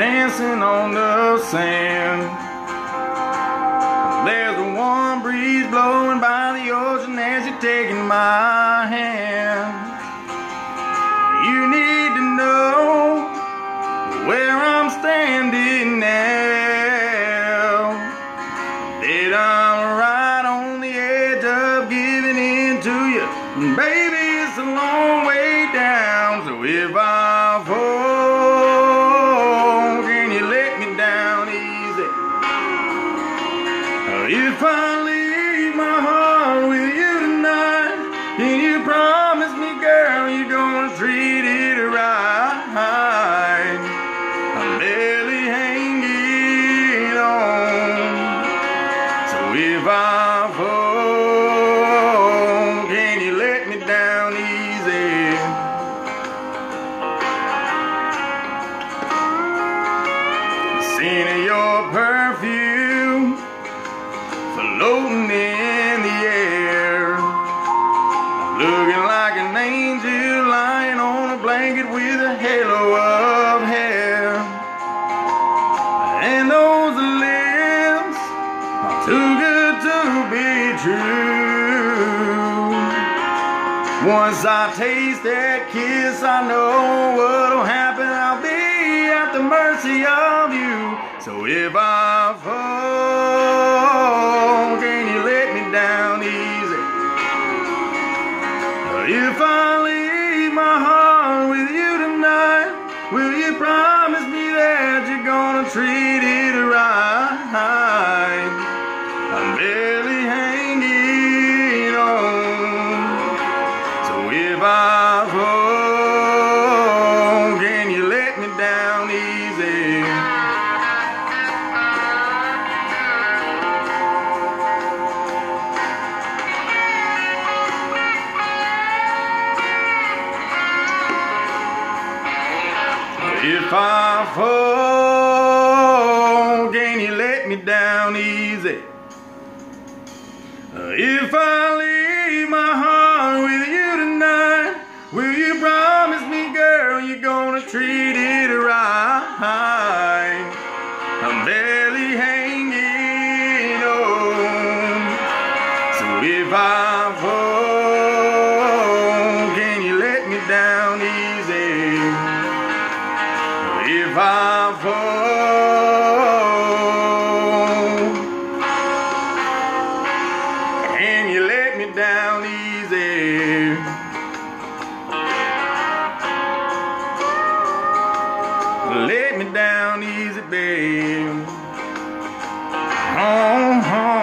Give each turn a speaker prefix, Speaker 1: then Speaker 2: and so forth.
Speaker 1: on the sand. There's a warm breeze blowing by the ocean as you're taking my hand. You need to know where I'm standing now. That I'm right on the edge of giving in to you. Baby, it's a long way down. So if I If I leave Looking like an angel lying on a blanket with a halo of hair. And those lips are too good to be true. Once I taste that kiss, I know what'll happen. I'll be at the mercy of you. So if I fall, If I can you let me down easy? If I fall, can you let me down easy? you gonna treat it right? I'm barely hanging on. So if I fall, can you let me down easy? If I fall. away. Oh. Uh-huh.